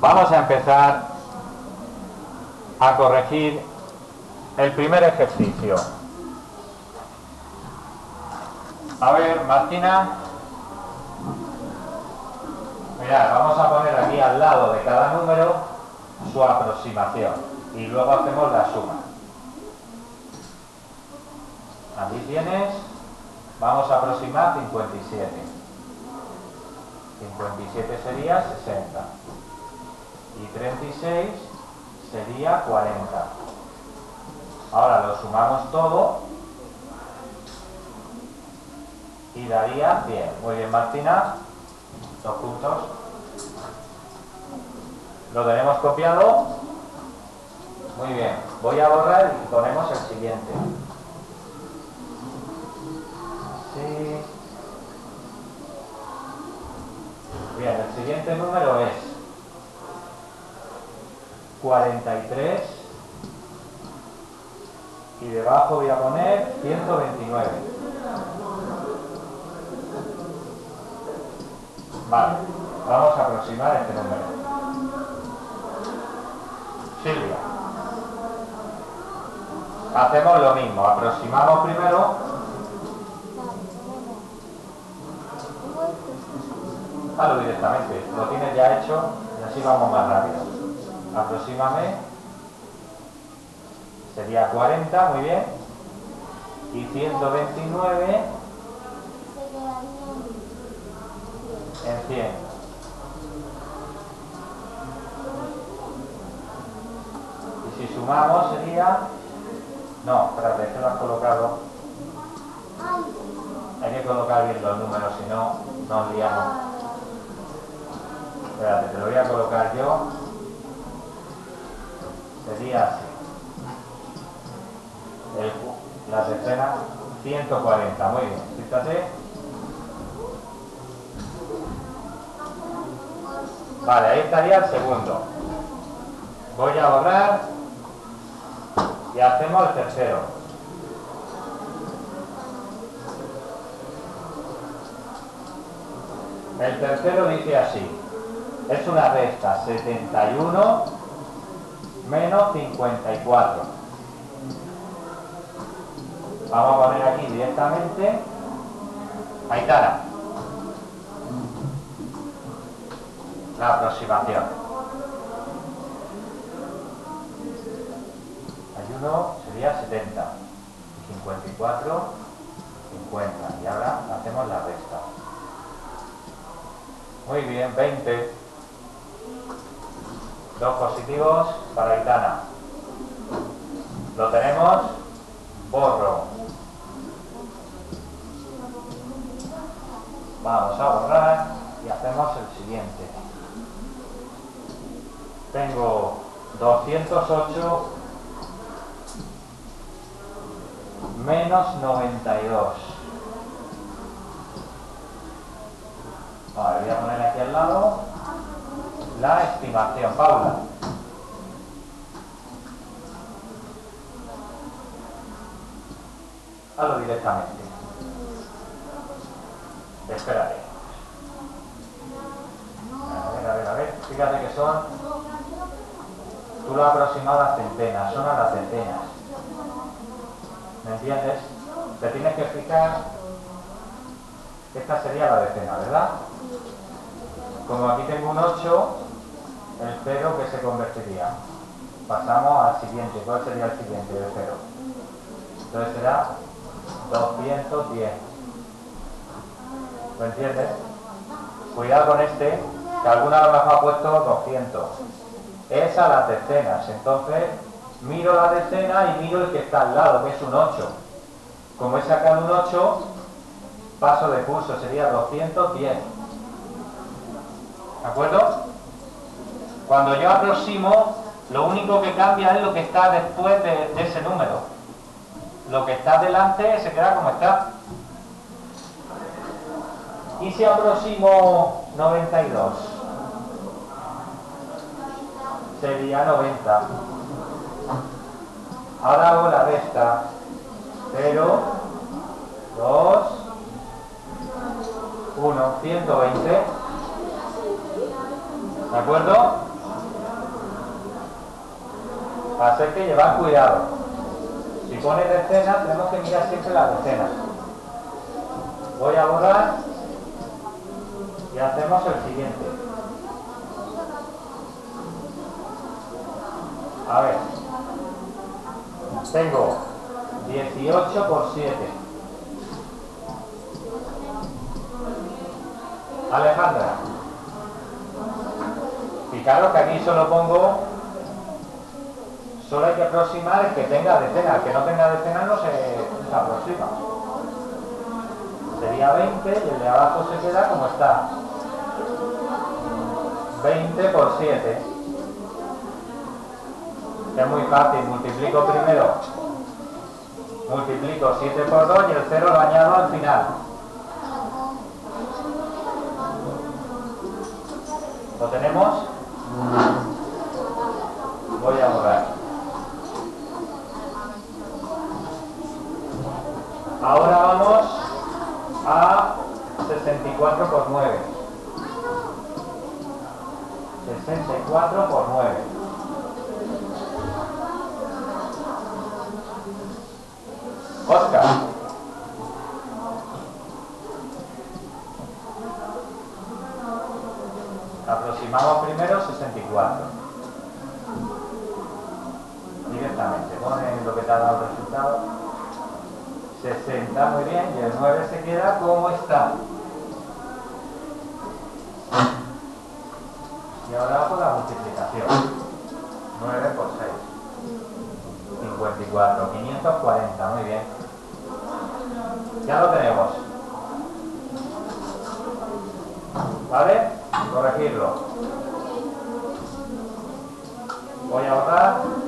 Vamos a empezar a corregir el primer ejercicio. A ver, Martina. Mirad, vamos a poner aquí al lado de cada número su aproximación y luego hacemos la suma. Aquí tienes, vamos a aproximar 57. 57 sería 60 y 36 sería 40. Ahora lo sumamos todo y daría 100. Muy bien, Martina. Dos puntos. Lo tenemos copiado. Muy bien. Voy a borrar y ponemos el siguiente. Siguiente número es 43 y debajo voy a poner 129. Vale, vamos a aproximar este número. Silvia. Hacemos lo mismo, aproximamos primero. Hazlo directamente, lo tienes ya hecho y así vamos más rápido. Aproxímame. Sería 40, muy bien. Y 129 en 100. Y si sumamos sería... No, espérate, que lo has colocado. Hay que colocar bien los números, si no, nos liamos. Espérate, te lo voy a colocar yo. Sería así. El, la decena 140, muy bien. Fíjate. Vale, ahí estaría el segundo. Voy a borrar y hacemos el tercero. El tercero dice así. Es una resta 71 menos 54. Vamos a poner aquí directamente Aitana. La aproximación. Ayuno sería 70. Y 54, 50. Y ahora hacemos la resta. Muy bien, 20. Dos positivos para Aitana. Lo tenemos. Borro. Vamos a borrar y hacemos el siguiente. Tengo 208 menos 92. Vale, voy a poner aquí al lado la estimación. Paula. Hazlo directamente. Espérate. A ver, a ver, a ver. Fíjate que son... Tú lo has aproximado a centenas, son a las centenas. ¿Me entiendes? Te tienes que fijar... Esta sería la decena, ¿verdad? Como aquí tengo un 8, el 0 que se convertiría. Pasamos al siguiente. ¿Cuál sería el siguiente de 0? Entonces será 210. ¿Lo entiendes? Cuidado con este, que alguna vez me ha puesto 200. Es a las decenas. Entonces, miro la decena y miro el que está al lado, que es un 8. Como he sacado un 8, paso de curso, sería 210. ¿De acuerdo? Cuando yo aproximo, lo único que cambia es lo que está después de, ese número. Lo que está delante se queda como está. ¿Y si aproximo 92? Sería 90. Ahora hago la resta. 0, 2, 1, 120. ¿De acuerdo? Va a ser que llevar cuidado. Si pone decenas, tenemos que mirar siempre las decenas. Voy a borrar y hacemos el siguiente. A ver. Tengo 18 por 7. Alejandra. Fijaros que aquí solo pongo, solo hay que aproximar el que tenga decenas, el que no tenga decenas no se, se aproxima. Sería 20 y el de abajo se queda como está. 20 por 7. Es muy fácil, multiplico primero. Multiplico 7 por 2 y el 0 lo añado al final. ¿Lo tenemos? Voy a borrar. Ahora vamos a 64 por 9. 64 por 9. Oscar. Aproximamos primero 64. Directamente, pone lo que te ha dado el resultado. 60, muy bien, y el 9 se queda como está. Y ahora por la multiplicación. 9 por 6. 54, 540, muy bien. Ya lo tenemos. ¿Vale? Corregirlo. Voy a ahorrar.